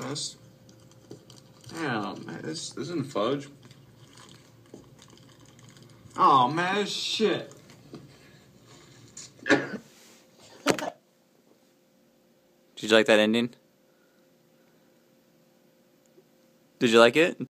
This. Damn, man, this, this isn't fudge. Oh man, this shit. Did you like that ending? Did you like it?